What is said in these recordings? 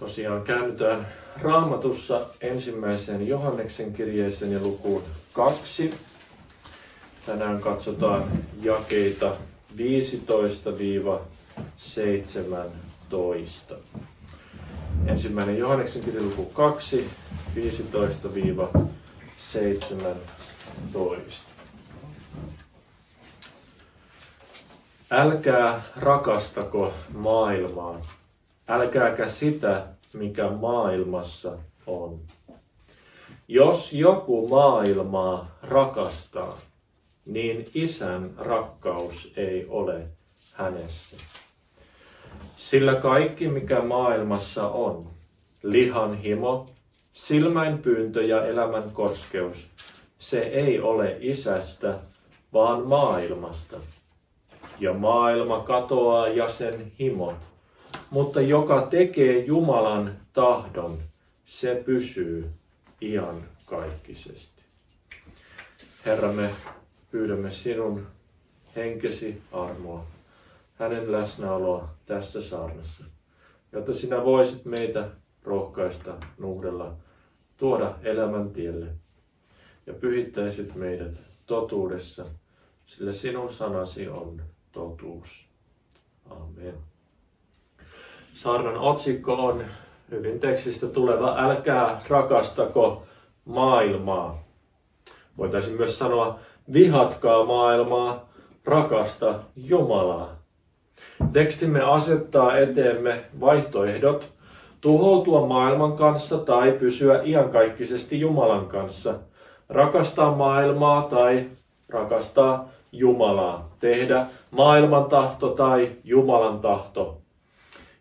Tosiaan käännytään raamatussa ensimmäiseen Johanneksen kirjeeseen ja lukuun kaksi. Tänään katsotaan jakeita 15-17. Ensimmäinen Johanneksen kirje luku 2, 15-17. Älkää rakastako maailmaa, älkääkä sitä, mikä maailmassa on. Jos joku maailmaa rakastaa, niin isän rakkaus ei ole hänessä. Sillä kaikki, mikä maailmassa on, lihan himo, silmäinpyyntö ja elämän korskeus, se ei ole isästä, vaan maailmasta. Ja maailma katoaa ja sen himot, mutta joka tekee Jumalan tahdon, se pysyy iankaikkisesti. Herra, me pyydämme sinun henkesi armoa, hänen läsnäoloa tässä saarnassa, jotta sinä voisit meitä rohkaista, nuhdella, tuoda elämän tielle ja pyhittäisit meidät totuudessa, sillä sinun sanasi on totuus. Amen. Saarnan otsikko on hyvin tekstistä tuleva Älkää rakastako maailmaa. Voitaisiin myös sanoa Vihatkaa maailmaa, rakasta Jumalaa. Tekstimme asettaa eteemme vaihtoehdot tuhoutua maailman kanssa tai pysyä iankaikkisesti Jumalan kanssa. Rakastaa maailmaa tai rakastaa Jumalaa. Tehdä maailman tahto tai Jumalan tahto.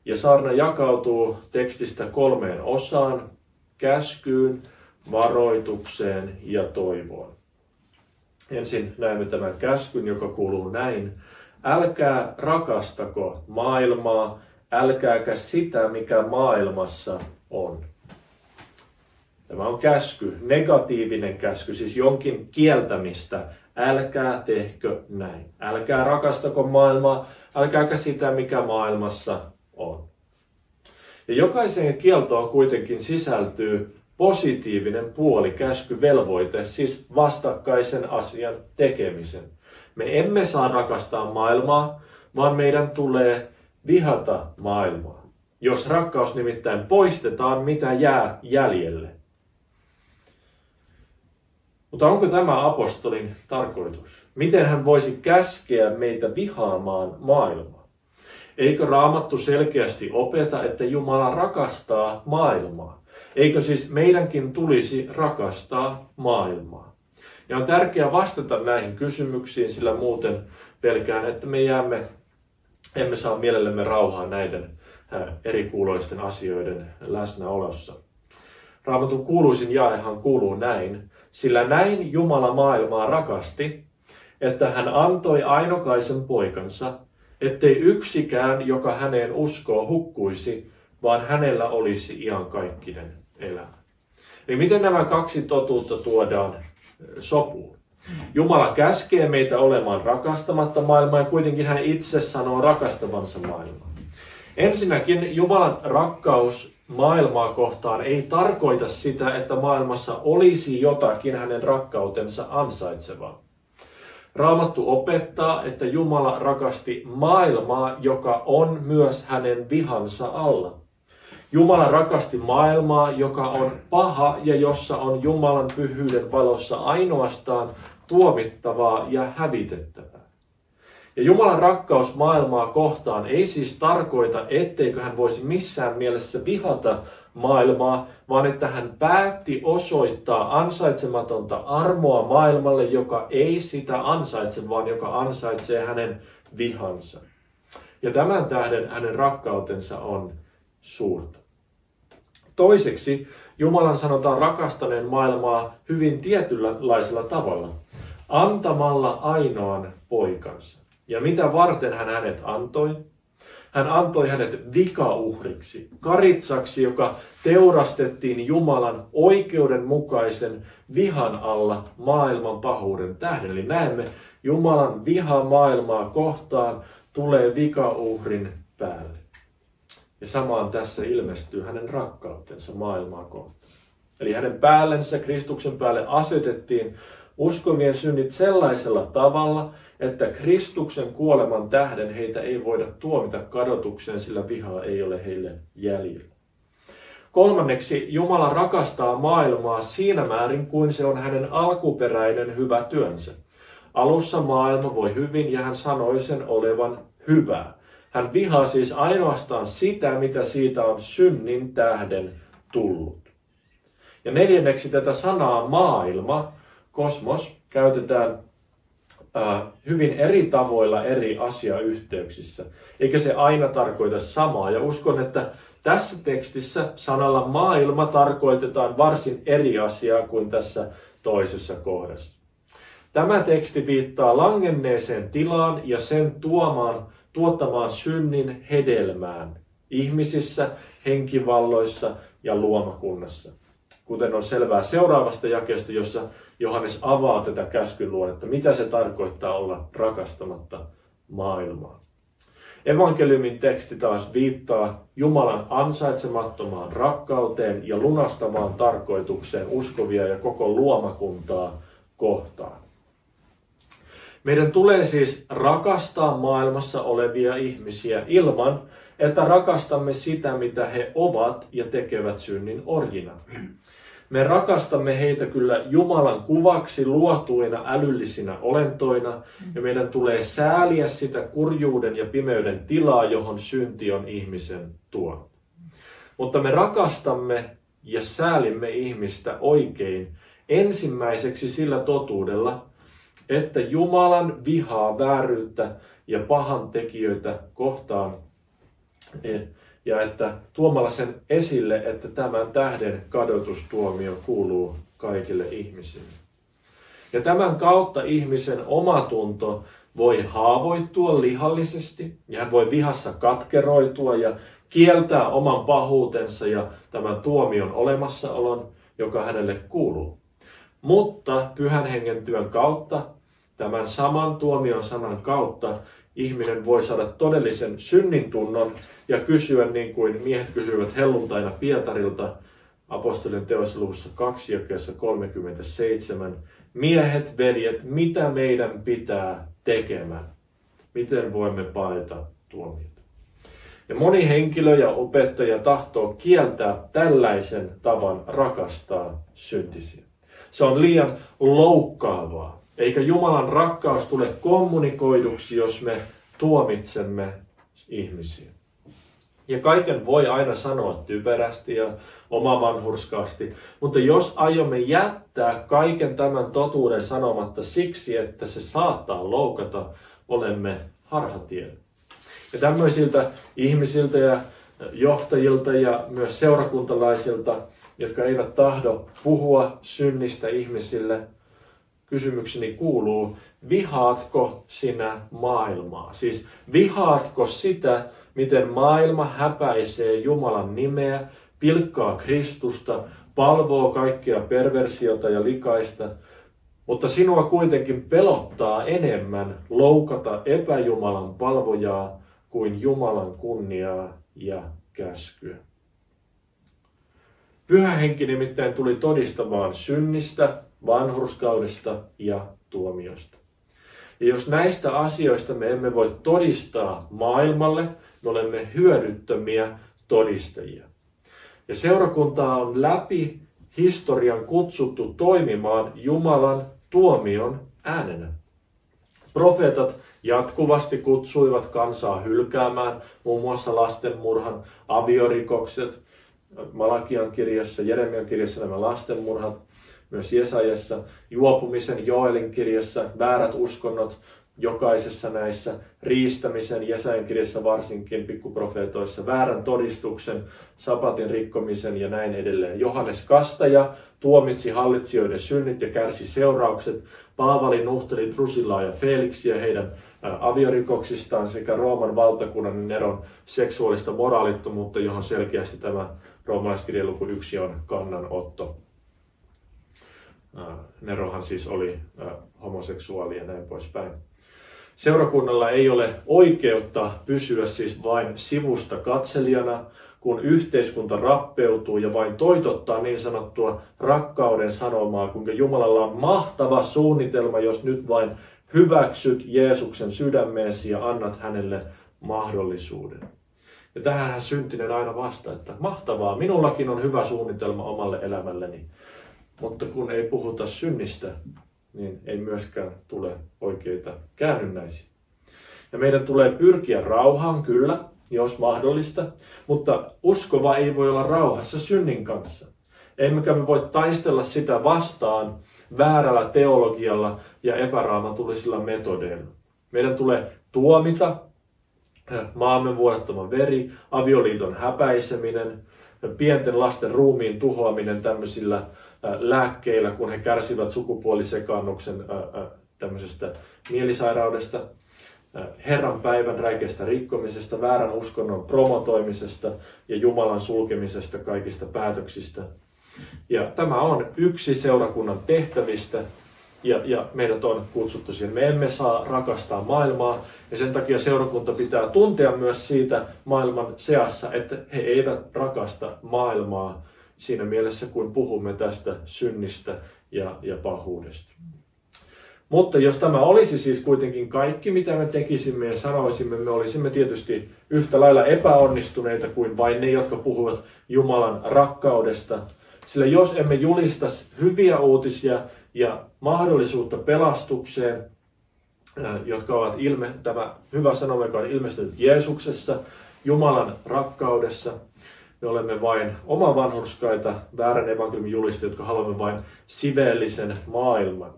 Ja saarna jakautuu tekstistä kolmeen osaan, käskyyn, varoitukseen ja toivoon. Ensin näemme tämän käskyn, joka kuuluu näin. Älkää rakastako maailmaa, älkääkä sitä, mikä maailmassa on. Tämä on käsky, negatiivinen käsky, siis jonkin kieltämistä. Älkää tehkö näin. Älkää rakastako maailmaa, älkääkä sitä, mikä maailmassa on. Ja jokaiseen kieltoon kuitenkin sisältyy positiivinen puoli, käsky, velvoite, siis vastakkaisen asian tekemisen. Me emme saa rakastaa maailmaa, vaan meidän tulee vihata maailmaa. Jos rakkaus nimittäin poistetaan, mitä jää jäljelle? Mutta onko tämä apostolin tarkoitus? Miten hän voisi käskeä meitä vihaamaan maailmaa? Eikö raamattu selkeästi opeta, että Jumala rakastaa maailmaa? Eikö siis meidänkin tulisi rakastaa maailmaa? Ja on tärkeää vastata näihin kysymyksiin, sillä muuten pelkään, että me jäämme, emme saa mielellemme rauhaa näiden erikuuloisten asioiden läsnäolossa. Raamatun kuuluisin jaehan kuuluu näin, sillä näin Jumala maailmaa rakasti, että hän antoi ainokaisen poikansa, ettei yksikään, joka häneen uskoo, hukkuisi, vaan hänellä olisi iankaikkinen elämä. Eli miten nämä kaksi totuutta tuodaan sopuun? Jumala käskee meitä olemaan rakastamatta maailmaa ja kuitenkin hän itse sanoo rakastavansa maailmaa. Ensinnäkin Jumalan rakkaus maailmaa kohtaan ei tarkoita sitä, että maailmassa olisi jotakin hänen rakkautensa ansaitsevaa. Raamattu opettaa, että Jumala rakasti maailmaa, joka on myös hänen vihansa alla. Jumala rakasti maailmaa, joka on paha ja jossa on Jumalan pyhyyden valossa ainoastaan tuomittavaa ja hävitettävää. Ja Jumalan rakkaus maailmaa kohtaan ei siis tarkoita, etteikö hän voisi missään mielessä vihata maailmaa, vaan että hän päätti osoittaa ansaitsematonta armoa maailmalle, joka ei sitä ansaitse, vaan joka ansaitsee hänen vihansa. Ja tämän tähden hänen rakkautensa on suurta. Toiseksi Jumalan sanotaan rakastaneen maailmaa hyvin tietynlaisella tavalla, antamalla ainoan poikansa. Ja mitä varten hän hänet antoi? Hän antoi hänet vikauhriksi, karitsaksi, joka teurastettiin Jumalan oikeudenmukaisen vihan alla maailman pahuuden tähden. Eli näemme, Jumalan viha maailmaa kohtaan tulee vikauhrin päälle. Ja samaan tässä ilmestyy hänen rakkautensa maailmaa kohtaan. Eli hänen päällensä, Kristuksen päälle asetettiin uskovien synnit sellaisella tavalla, että Kristuksen kuoleman tähden heitä ei voida tuomita kadotukseen, sillä vihaa ei ole heille jäljellä. Kolmanneksi, Jumala rakastaa maailmaa siinä määrin kuin se on hänen alkuperäinen hyvä työnsä. Alussa maailma voi hyvin ja hän sanoi sen olevan hyvää. Hän vihaa siis ainoastaan sitä, mitä siitä on synnin tähden tullut. Ja neljänneksi tätä sanaa maailma, kosmos, käytetään hyvin eri tavoilla eri asiayhteyksissä, eikä se aina tarkoita samaa. Ja uskon, että tässä tekstissä sanalla maailma tarkoitetaan varsin eri asiaa kuin tässä toisessa kohdassa. Tämä teksti viittaa langenneeseen tilaan ja sen tuomaan, tuottamaan synnin hedelmään ihmisissä, henkivalloissa ja luomakunnassa. Kuten on selvää seuraavasta jakeesta, jossa Johannes avaa tätä käskyn luonnetta, mitä se tarkoittaa olla rakastamatta maailmaa. Evankeliumin teksti taas viittaa Jumalan ansaitsemattomaan rakkauteen ja lunastamaan tarkoitukseen uskovia ja koko luomakuntaa kohtaan. Meidän tulee siis rakastaa maailmassa olevia ihmisiä ilman, että rakastamme sitä, mitä he ovat ja tekevät synnin orjina. Me rakastamme heitä kyllä Jumalan kuvaksi luotuina älyllisinä olentoina, ja meidän tulee sääliä sitä kurjuuden ja pimeyden tilaa, johon synti on ihmisen tuonut. Mutta me rakastamme ja säälimme ihmistä oikein ensimmäiseksi sillä totuudella, että Jumalan vihaa vääryyttä ja pahan tekijöitä kohtaan eh, ja että tuomalla sen esille, että tämän tähden kadotustuomio kuuluu kaikille ihmisille. Ja tämän kautta ihmisen omatunto voi haavoittua lihallisesti ja hän voi vihassa katkeroitua ja kieltää oman pahuutensa ja tämän tuomion olemassaolon, joka hänelle kuuluu. Mutta pyhän hengen työn kautta, tämän saman tuomion sanan kautta, ihminen voi saada todellisen synnintunnon ja kysyä niin kuin miehet kysyivät helluntaina Pietarilta apostolien teossa luvussa 2 jakeessa 37. Miehet, veljet, mitä meidän pitää tekemään? Miten voimme paeta tuomiota? Ja moni henkilö ja opettaja tahtoo kieltää tällaisen tavan rakastaa syntisiä. Se on liian loukkaavaa. Eikä Jumalan rakkaus tule kommunikoiduksi, jos me tuomitsemme ihmisiä. Ja kaiken voi aina sanoa typerästi ja omavanhurskaasti, mutta jos aiomme jättää kaiken tämän totuuden sanomatta siksi, että se saattaa loukata, olemme harhatiellä. Ja tämmöisiltä ihmisiltä ja johtajilta ja myös seurakuntalaisilta, jotka eivät tahdo puhua synnistä ihmisille, kysymykseni kuuluu, vihaatko sinä maailmaa? Siis vihaatko sitä, miten maailma häpäisee Jumalan nimeä, pilkkaa Kristusta, palvoo kaikkea perversiota ja likaista, mutta sinua kuitenkin pelottaa enemmän loukata epäjumalan palvojaa kuin Jumalan kunniaa ja käskyä. Pyhä henki nimittäin tuli todistamaan synnistä, vanhurskaudesta ja tuomiosta. Ja jos näistä asioista me emme voi todistaa maailmalle, me olemme hyödyttömiä todistajia. Ja seurakuntaa on läpi historian kutsuttu toimimaan Jumalan tuomion äänenä. Profeetat jatkuvasti kutsuivat kansaa hylkäämään muun muassa lastenmurhan, abiorikokset, Malakian kirjassa, Jeremian kirjassa nämä lastenmurhat, myös Jesajassa, juopumisen Joelin kirjassa, väärät uskonnot, jokaisessa näissä riistämisen, Jesajan kirjassa varsinkin, pikkuprofeetoissa, väärän todistuksen, sapatin rikkomisen ja näin edelleen. Johannes Kastaja tuomitsi hallitsijoiden synnit ja kärsi seuraukset. Paavali nuhteli Drusilaa ja Felixia heidän aviorikoksistaan sekä Rooman valtakunnan Neron seksuaalista moraalittomuutta, johon selkeästi tämä roomalaiskirjan luku 1 on kannanotto. Nerohan siis oli homoseksuaali ja näin poispäin. Seurakunnalla ei ole oikeutta pysyä siis vain sivusta katselijana, kun yhteiskunta rappeutuu ja vain toitottaa niin sanottua rakkauden sanomaa, kuinka Jumalalla on mahtava suunnitelma, jos nyt vain hyväksyt Jeesuksen sydämeesi ja annat hänelle mahdollisuuden. Ja tähän syntinen aina vastaa, että mahtavaa, minullakin on hyvä suunnitelma omalle elämälleni. Mutta kun ei puhuta synnistä, niin ei myöskään tule oikeita käännynnäisiä. Ja meidän tulee pyrkiä rauhaan, kyllä, jos mahdollista, mutta uskova ei voi olla rauhassa synnin kanssa. Emmekä me voi taistella sitä vastaan väärällä teologialla ja epäraamatulisilla metodeilla. Meidän tulee tuomita maamme vuodattama veri, avioliiton häpäiseminen, pienten lasten ruumiin tuhoaminen tämmöisillä lääkkeillä, kun he kärsivät sukupuolisekannuksen tämmöisestä mielisairaudesta, Herran päivän räikeästä rikkomisesta, väärän uskonnon promotoimisesta ja Jumalan sulkemisesta kaikista päätöksistä. Ja tämä on yksi seurakunnan tehtävistä, ja, ja meidät on kutsuttu siihen. Me emme saa rakastaa maailmaa, ja sen takia seurakunta pitää tuntea myös siitä maailman seassa, että he eivät rakasta maailmaa siinä mielessä, kun puhumme tästä synnistä ja, ja pahuudesta. Mutta jos tämä olisi siis kuitenkin kaikki, mitä me tekisimme ja sanoisimme, me olisimme tietysti yhtä lailla epäonnistuneita kuin vain ne, jotka puhuvat Jumalan rakkaudesta. Sillä jos emme julista hyviä uutisia ja mahdollisuutta pelastukseen, jotka ovat ilme, tämä hyvä sanoma, joka on ilmestynyt Jeesuksessa, Jumalan rakkaudessa, me olemme vain oma vanhurskaita väärän evankeliumin julistajia, jotka haluamme vain siveellisen maailman.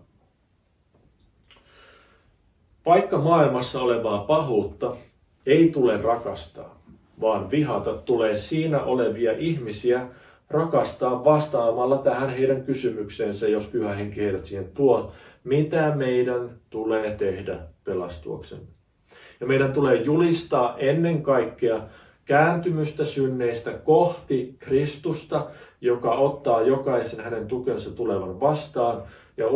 Vaikka maailmassa olevaa pahuutta ei tule rakastaa, vaan vihata tulee siinä olevia ihmisiä rakastaa vastaamalla tähän heidän kysymykseensä, jos pyhä henki heidät siihen tuo, mitä meidän tulee tehdä pelastuaksemme. Ja meidän tulee julistaa ennen kaikkea kääntymystä synneistä kohti Kristusta, joka ottaa jokaisen hänen tukensa tulevan vastaan ja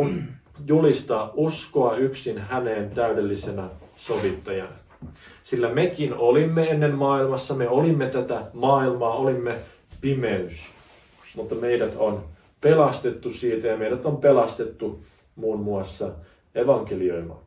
julistaa uskoa yksin häneen täydellisenä sovittajana. Sillä mekin olimme ennen maailmassa, me olimme tätä maailmaa, olimme pimeys. Mutta meidät on pelastettu siitä ja meidät on pelastettu muun muassa evankelioimaan.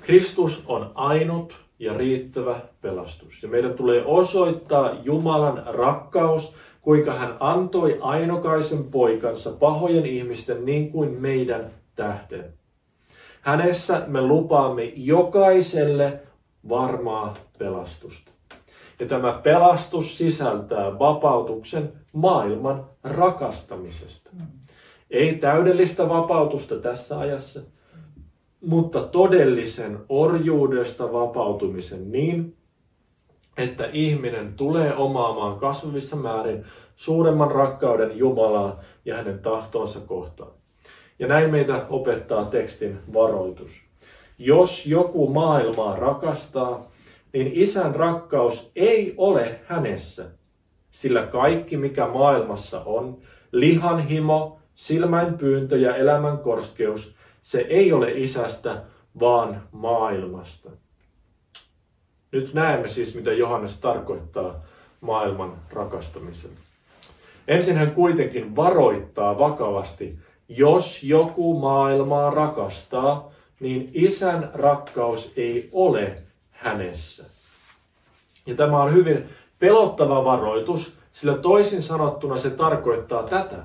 Kristus on ainut ja riittävä pelastus. Ja meidän tulee osoittaa Jumalan rakkaus kuinka hän antoi ainokaisen poikansa pahojen ihmisten niin kuin meidän tähden. Hänessä me lupaamme jokaiselle varmaa pelastusta. Ja tämä pelastus sisältää vapautuksen maailman rakastamisesta. Ei täydellistä vapautusta tässä ajassa, mutta todellisen orjuudesta vapautumisen niin, että ihminen tulee omaamaan kasvavissa määrin suuremman rakkauden Jumalaa ja hänen tahtoonsa kohtaan. Ja näin meitä opettaa tekstin varoitus. Jos joku maailmaa rakastaa, niin isän rakkaus ei ole hänessä, sillä kaikki mikä maailmassa on, lihanhimo, silmänpyyntö ja elämän korskeus, se ei ole isästä, vaan maailmasta. Nyt näemme siis, mitä Johannes tarkoittaa maailman rakastamisella. Ensin hän kuitenkin varoittaa vakavasti, jos joku maailmaa rakastaa, niin isän rakkaus ei ole hänessä. Ja tämä on hyvin pelottava varoitus, sillä toisin sanottuna se tarkoittaa tätä.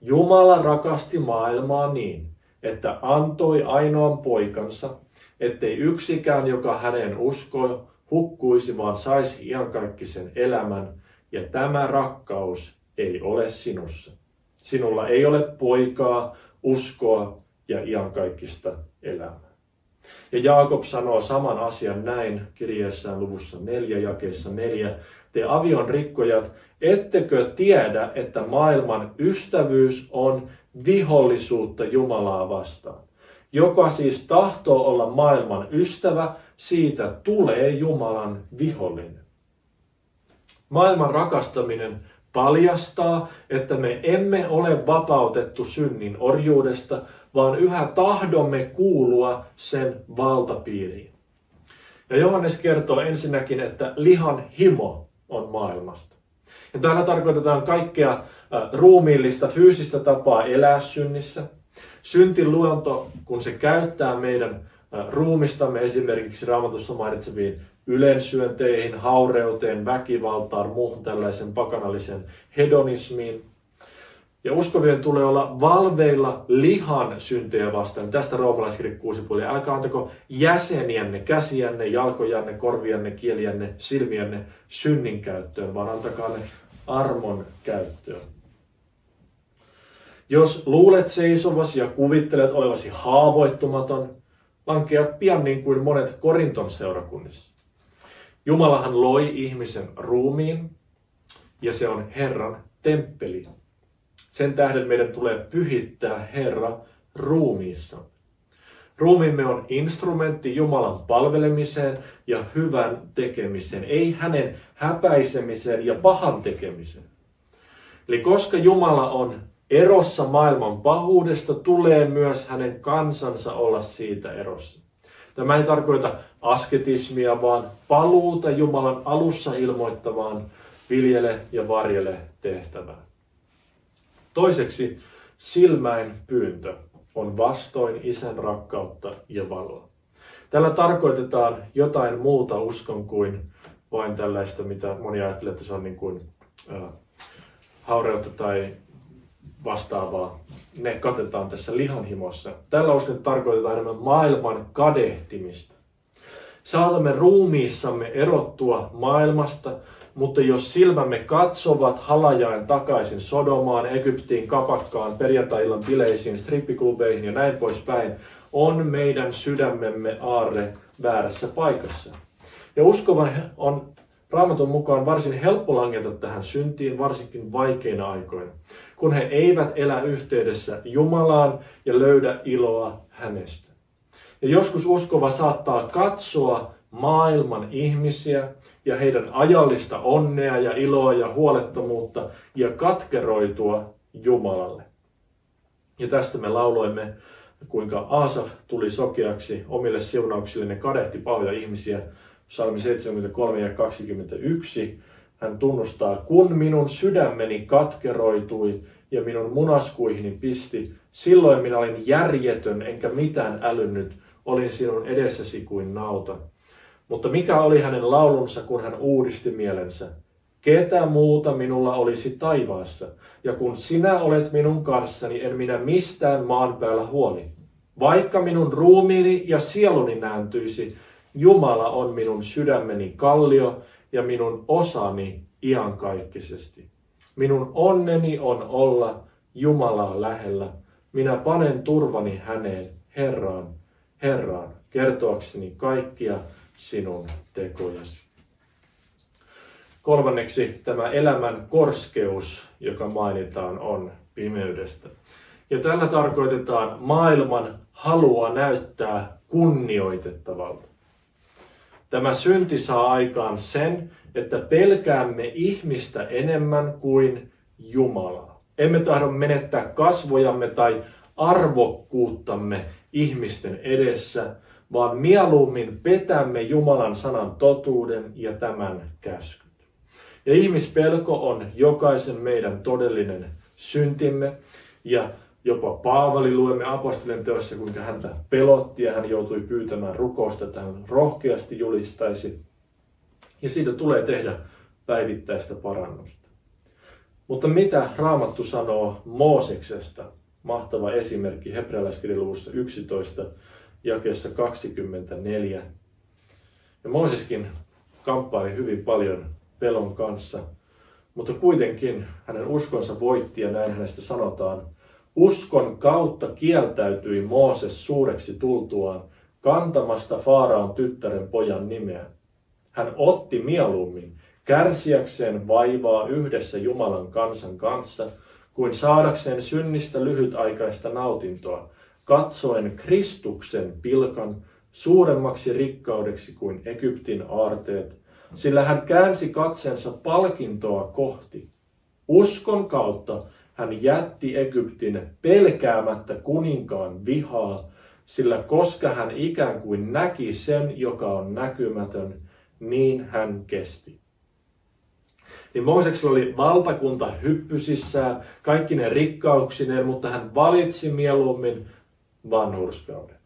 Jumala rakasti maailmaa niin, että antoi ainoan poikansa, ettei yksikään, joka hänen uskoi, hukkuisi, vaan saisi iankaikkisen elämän, ja tämä rakkaus ei ole sinussa. Sinulla ei ole poikaa, uskoa ja iankaikkista elämää. Ja Jaakob sanoo saman asian näin kirjeessään luvussa 4, jakeessa 4. Te avion rikkojat, ettekö tiedä, että maailman ystävyys on vihollisuutta Jumalaa vastaan? Joka siis tahtoo olla maailman ystävä, siitä tulee Jumalan vihollinen. Maailman rakastaminen paljastaa, että me emme ole vapautettu synnin orjuudesta, vaan yhä tahdomme kuulua sen valtapiiriin. Ja Johannes kertoo ensinnäkin, että lihan himo on maailmasta. Ja täällä tarkoitetaan kaikkea ruumiillista, fyysistä tapaa elää synnissä. Syntiluonto, kun se käyttää meidän ruumistamme esimerkiksi raamatussa mainitseviin ylensyönteihin, haureuteen, väkivaltaan, muuhun tällaisen pakanallisen hedonismiin. Ja uskovien tulee olla valveilla lihan syntejä vastaan. Tästä roomalaiskirja 6 puoli. Älkää antako jäseniänne, käsiänne, jalkojanne, korvianne, kieliänne, silmiänne synnin käyttöön, vaan antakaa ne armon käyttöön. Jos luulet seisovasi ja kuvittelet olevasi haavoittumaton, lankeat pian niin kuin monet Korinton seurakunnissa. Jumalahan loi ihmisen ruumiin ja se on Herran temppeli. Sen tähden meidän tulee pyhittää Herra ruumiissa. Ruumiimme on instrumentti Jumalan palvelemiseen ja hyvän tekemiseen, ei hänen häpäisemiseen ja pahan tekemiseen. Eli koska Jumala on erossa maailman pahuudesta, tulee myös hänen kansansa olla siitä erossa. Tämä ei tarkoita asketismia, vaan paluuta Jumalan alussa ilmoittavaan viljele ja varjele tehtävään. Toiseksi silmäin pyyntö on vastoin isän rakkautta ja valoa. Tällä tarkoitetaan jotain muuta uskon kuin vain tällaista, mitä moni ajattelee, että se on niin kuin, äh, haureutta tai vastaavaa, ne katetaan tässä lihanhimossa. Tällä uskon tarkoitetaan enemmän maailman kadehtimista. Saatamme ruumiissamme erottua maailmasta, mutta jos silmämme katsovat halajaen takaisin Sodomaan, Egyptiin, Kapakkaan, perjantai bileisiin, strippiklubeihin ja näin poispäin, on meidän sydämemme aarre väärässä paikassa. Ja uskovan on Raamatun mukaan varsin helppo langeta tähän syntiin, varsinkin vaikeina aikoina, kun he eivät elä yhteydessä Jumalaan ja löydä iloa hänestä. Ja joskus uskova saattaa katsoa maailman ihmisiä ja heidän ajallista onnea ja iloa ja huolettomuutta ja katkeroitua Jumalalle. Ja tästä me lauloimme, kuinka Aasaf tuli sokeaksi omille siunauksille, ne kadehti pahoja ihmisiä, psalmi 73 ja 21, hän tunnustaa, kun minun sydämeni katkeroitui ja minun munaskuihini pisti, silloin minä olin järjetön enkä mitään älynnyt, olin sinun edessäsi kuin nauta. Mutta mikä oli hänen laulunsa, kun hän uudisti mielensä? Ketä muuta minulla olisi taivaassa? Ja kun sinä olet minun kanssani, en minä mistään maan päällä huoli. Vaikka minun ruumiini ja sieluni nääntyisi, Jumala on minun sydämeni kallio ja minun osani iankaikkisesti. Minun onneni on olla Jumalaa lähellä. Minä panen turvani häneen, Herraan, Herraan, kertoakseni kaikkia sinun tekojasi. Kolmanneksi tämä elämän korskeus, joka mainitaan, on pimeydestä. Ja tällä tarkoitetaan maailman halua näyttää kunnioitettavalta. Tämä synti saa aikaan sen, että pelkäämme ihmistä enemmän kuin Jumalaa. Emme tahdo menettää kasvojamme tai arvokkuuttamme ihmisten edessä, vaan mieluummin petämme Jumalan sanan totuuden ja tämän käskyt. Ja ihmispelko on jokaisen meidän todellinen syntimme, ja Jopa Paavali luemme apostolien teossa, kuinka häntä pelotti ja hän joutui pyytämään rukousta, että hän rohkeasti julistaisi. Ja siitä tulee tehdä päivittäistä parannusta. Mutta mitä Raamattu sanoo Mooseksesta? Mahtava esimerkki hebrealaiskirjaluvussa 11, jakeessa 24. Ja Mooseskin kamppaili hyvin paljon pelon kanssa, mutta kuitenkin hänen uskonsa voitti ja näin hänestä sanotaan – Uskon kautta kieltäytyi Mooses suureksi tultuaan kantamasta Faaraan tyttären pojan nimeä. Hän otti mieluummin kärsiäkseen vaivaa yhdessä Jumalan kansan kanssa, kuin saadakseen synnistä lyhytaikaista nautintoa, katsoen Kristuksen pilkan suuremmaksi rikkaudeksi kuin Egyptin aarteet, sillä hän käänsi katsensa palkintoa kohti, Uskon kautta hän jätti Egyptin pelkäämättä kuninkaan vihaa, sillä koska hän ikään kuin näki sen, joka on näkymätön, niin hän kesti. Niin Mooseksella oli valtakunta hyppysissään, kaikki ne rikkauksineen, mutta hän valitsi mieluummin vanhurskauden.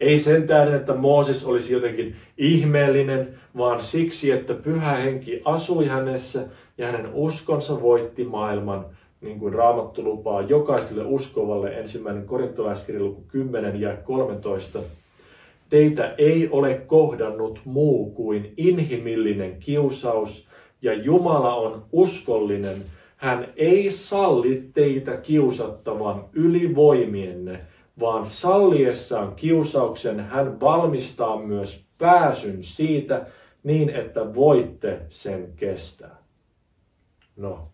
Ei sen tähden, että Mooses olisi jotenkin ihmeellinen, vaan siksi, että pyhä henki asui hänessä ja hänen uskonsa voitti maailman, niin kuin Raamattu lupaa jokaiselle uskovalle ensimmäinen korintolaiskirja luku 10 ja 13. Teitä ei ole kohdannut muu kuin inhimillinen kiusaus, ja Jumala on uskollinen. Hän ei salli teitä kiusattavan ylivoimienne, vaan salliessaan kiusauksen hän valmistaa myös pääsyn siitä niin, että voitte sen kestää. No,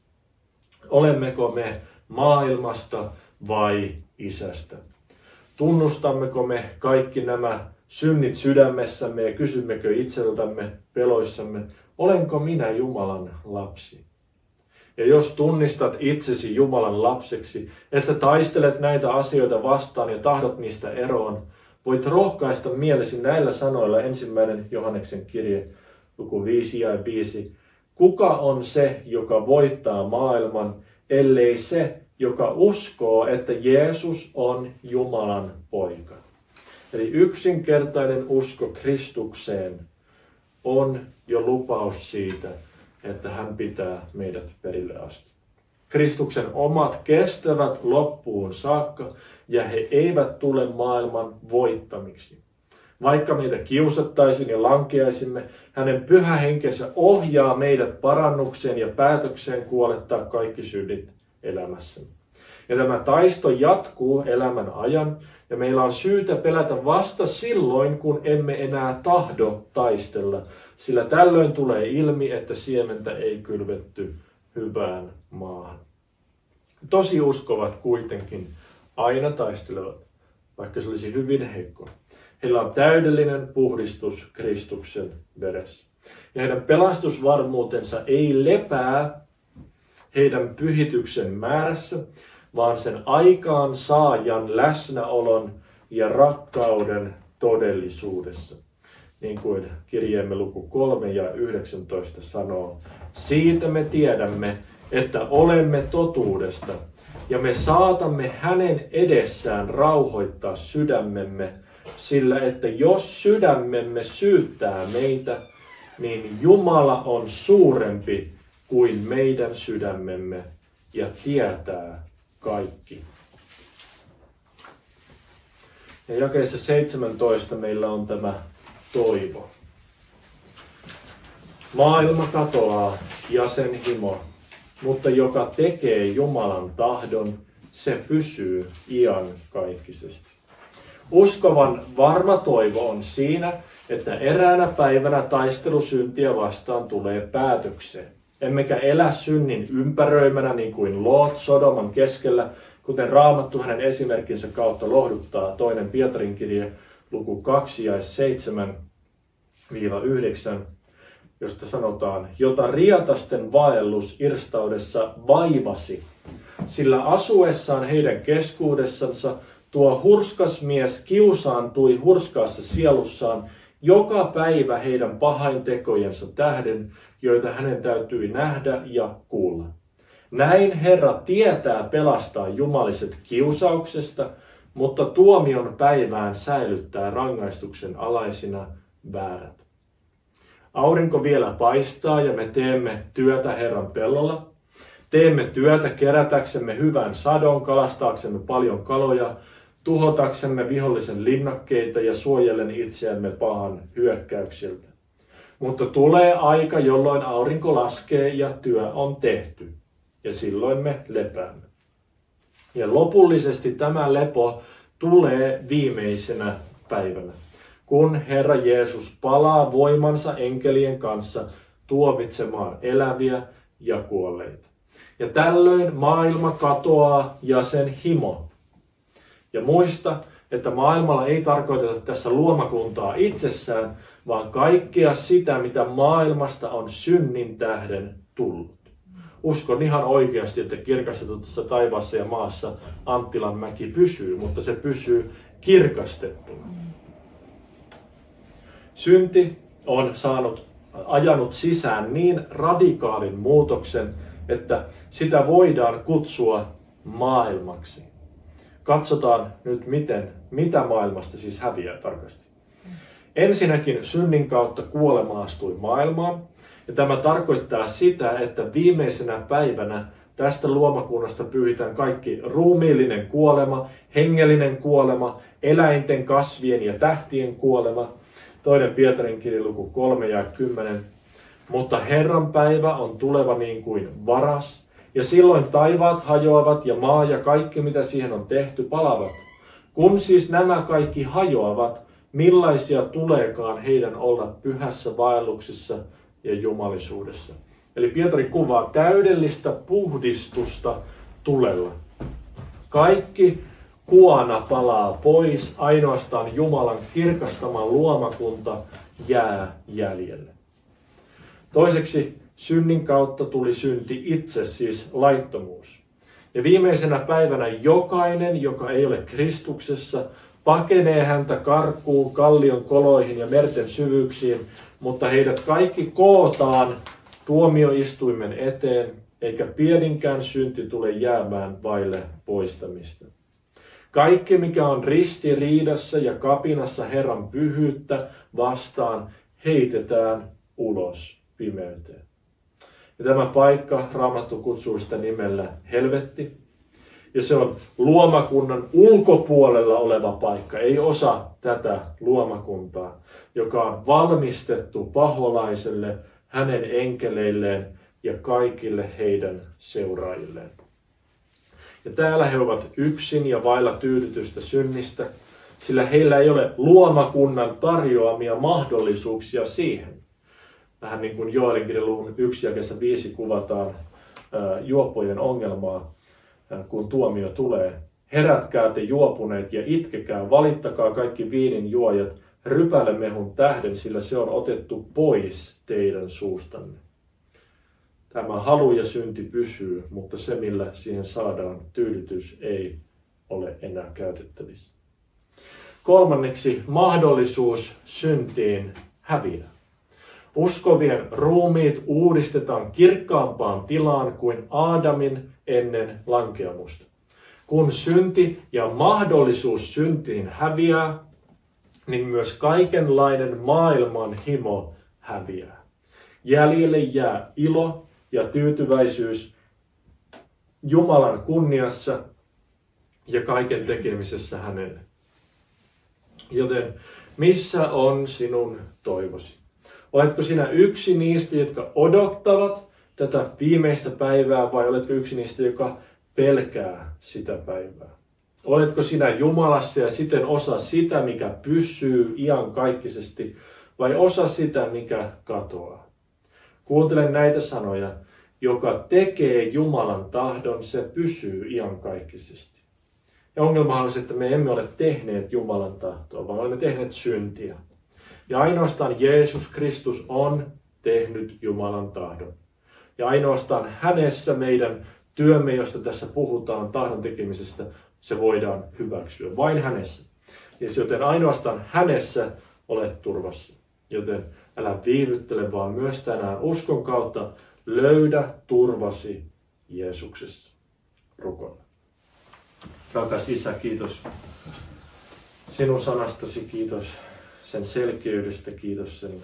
olemmeko me maailmasta vai isästä? Tunnustammeko me kaikki nämä synnit sydämessämme ja kysymmekö itseltämme peloissamme, olenko minä Jumalan lapsi? Ja jos tunnistat itsesi Jumalan lapseksi, että taistelet näitä asioita vastaan ja tahdot niistä eroon, voit rohkaista mielesi näillä sanoilla ensimmäinen Johanneksen kirje, luku 5 ja 5. Kuka on se, joka voittaa maailman, ellei se, joka uskoo, että Jeesus on Jumalan poika? Eli yksinkertainen usko Kristukseen on jo lupaus siitä, että hän pitää meidät perille asti. Kristuksen omat kestävät loppuun saakka ja he eivät tule maailman voittamiksi. Vaikka meitä kiusattaisiin ja lankeaisimme, hänen pyhä henkensä ohjaa meidät parannukseen ja päätökseen kuolettaa kaikki synnit elämässämme. Ja tämä taisto jatkuu elämän ajan, ja meillä on syytä pelätä vasta silloin, kun emme enää tahdo taistella, sillä tällöin tulee ilmi, että siementä ei kylvetty hyvään maahan. Tosi uskovat kuitenkin aina taistelevat, vaikka se olisi hyvin heikko. Heillä on täydellinen puhdistus Kristuksen veressä. Ja heidän pelastusvarmuutensa ei lepää heidän pyhityksen määrässä, vaan sen aikaan saajan läsnäolon ja rakkauden todellisuudessa. Niin kuin kirjeemme luku 3 ja 19 sanoo. Siitä me tiedämme, että olemme totuudesta ja me saatamme hänen edessään rauhoittaa sydämemme, sillä että jos sydämemme syyttää meitä, niin Jumala on suurempi kuin meidän sydämemme ja tietää kaikki. Ja jakeessa 17 meillä on tämä toivo. Maailma katoaa ja sen himo, mutta joka tekee Jumalan tahdon, se pysyy ian kaikkisesti. Uskovan varma toivo on siinä, että eräänä päivänä taistelu syntiä vastaan tulee päätökseen. Emmekä elä synnin ympäröimänä niin kuin Loot Sodoman keskellä, kuten Raamattu hänen esimerkkinsä kautta lohduttaa toinen Pietarin kirje luku 2 ja 7-9, josta sanotaan, jota riatasten vaellus irstaudessa vaivasi, sillä asuessaan heidän keskuudessansa tuo hurskas mies kiusaantui hurskaassa sielussaan joka päivä heidän pahaintekojensa tähden, joita hänen täytyi nähdä ja kuulla. Näin Herra tietää pelastaa jumaliset kiusauksesta, mutta tuomion päivään säilyttää rangaistuksen alaisina väärät. Aurinko vielä paistaa ja me teemme työtä Herran pellolla. Teemme työtä kerätäksemme hyvän sadon, kalastaaksemme paljon kaloja, tuhotaksemme vihollisen linnakkeita ja suojellen itseämme pahan hyökkäyksiltä. Mutta tulee aika, jolloin aurinko laskee ja työ on tehty, ja silloin me lepäämme. Ja lopullisesti tämä lepo tulee viimeisenä päivänä, kun Herra Jeesus palaa voimansa enkelien kanssa tuomitsemaan eläviä ja kuolleita. Ja tällöin maailma katoaa ja sen himo ja muista, että maailmalla ei tarkoiteta tässä luomakuntaa itsessään, vaan kaikkea sitä, mitä maailmasta on synnin tähden tullut. Uskon ihan oikeasti, että kirkastetussa taivaassa ja maassa Anttilan mäki pysyy, mutta se pysyy kirkastettuna. Synti on saanut, ajanut sisään niin radikaalin muutoksen, että sitä voidaan kutsua maailmaksi. Katsotaan nyt, miten, mitä maailmasta siis häviää tarkasti. Ensinnäkin synnin kautta kuolema astui maailmaan, ja tämä tarkoittaa sitä, että viimeisenä päivänä tästä luomakunnasta pyyhitään kaikki ruumiillinen kuolema, hengellinen kuolema, eläinten, kasvien ja tähtien kuolema. Toinen Pietarin kirja luku 3 ja 10. Mutta Herran päivä on tuleva niin kuin varas, ja silloin taivaat hajoavat ja maa ja kaikki mitä siihen on tehty palavat. Kun siis nämä kaikki hajoavat, millaisia tuleekaan heidän olla pyhässä vaelluksessa ja jumalisuudessa. Eli Pietari kuvaa täydellistä puhdistusta tulella. Kaikki kuona palaa pois, ainoastaan Jumalan kirkastama luomakunta jää jäljelle. Toiseksi synnin kautta tuli synti itse, siis laittomuus. Ja viimeisenä päivänä jokainen, joka ei ole Kristuksessa, pakenee häntä karkuun, kallion koloihin ja merten syvyyksiin, mutta heidät kaikki kootaan tuomioistuimen eteen, eikä pieninkään synti tule jäämään vaille poistamista. Kaikki, mikä on ristiriidassa ja kapinassa Herran pyhyyttä vastaan, heitetään ulos pimeyteen. Ja tämä paikka, Raamattu kutsuu sitä nimellä helvetti. Ja se on luomakunnan ulkopuolella oleva paikka, ei osa tätä luomakuntaa, joka on valmistettu paholaiselle, hänen enkeleilleen ja kaikille heidän seuraajilleen. Ja täällä he ovat yksin ja vailla tyydytystä synnistä, sillä heillä ei ole luomakunnan tarjoamia mahdollisuuksia siihen. Vähän niin kuin Joelin kirjan luvun 1 jakessa 5 kuvataan juoppojen ongelmaa, kun tuomio tulee. Herätkää te juopuneet ja itkekää, valittakaa kaikki viinin juojat rypälemehun tähden, sillä se on otettu pois teidän suustanne. Tämä halu ja synti pysyy, mutta se millä siihen saadaan tyydytys ei ole enää käytettävissä. Kolmanneksi mahdollisuus syntiin häviää. Uskovien ruumiit uudistetaan kirkkaampaan tilaan kuin Aadamin ennen lankeamusta. Kun synti ja mahdollisuus syntiin häviää, niin myös kaikenlainen maailman himo häviää. Jäljelle jää ilo ja tyytyväisyys Jumalan kunniassa ja kaiken tekemisessä hänelle. Joten missä on sinun toivosi? Oletko sinä yksi niistä, jotka odottavat tätä viimeistä päivää vai oletko yksi niistä, joka pelkää sitä päivää? Oletko sinä Jumalassa ja siten osa sitä, mikä pysyy iankaikkisesti vai osa sitä, mikä katoaa? Kuuntele näitä sanoja. Joka tekee Jumalan tahdon, se pysyy iankaikkisesti. Ja ongelma on se, että me emme ole tehneet Jumalan tahtoa, vaan olemme tehneet syntiä. Ja ainoastaan Jeesus Kristus on tehnyt Jumalan tahdon. Ja ainoastaan hänessä meidän työmme, josta tässä puhutaan, tahdon tekemisestä, se voidaan hyväksyä. Vain hänessä. Ja joten ainoastaan hänessä olet turvassa. Joten älä viivyttele, vaan myös tänään uskon kautta löydä turvasi Jeesuksessa. Rukoilla. Rakas Isä, kiitos sinun sanastasi, kiitos sen selkeydestä, kiitos sen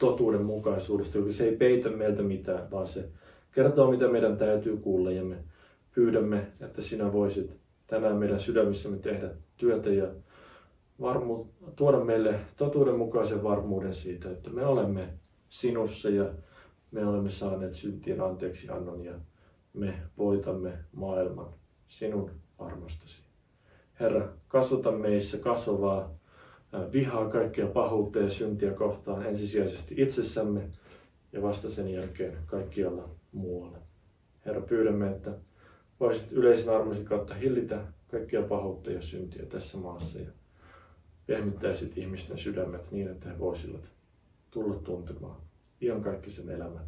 totuuden mukaisuudesta, joka se ei peitä meiltä mitään, vaan se kertoo, mitä meidän täytyy kuulla ja me pyydämme, että sinä voisit tänään meidän sydämissämme tehdä työtä ja varmu, tuoda meille totuuden mukaisen varmuuden siitä, että me olemme sinussa ja me olemme saaneet syntien anteeksi annon ja me voitamme maailman sinun armostasi. Herra, kasvata meissä kasvavaa vihaa kaikkea pahuutta ja syntiä kohtaan ensisijaisesti itsessämme ja vasta sen jälkeen kaikkialla muualla. Herra, pyydämme, että voisit yleisen armosi kautta hillitä kaikkia pahuutta ja syntiä tässä maassa ja pehmittäisit ihmisten sydämet niin, että he voisivat tulla tuntemaan iankaikkisen elämän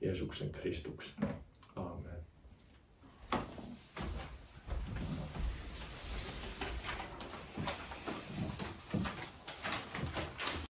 Jeesuksen Kristuksen. Amen.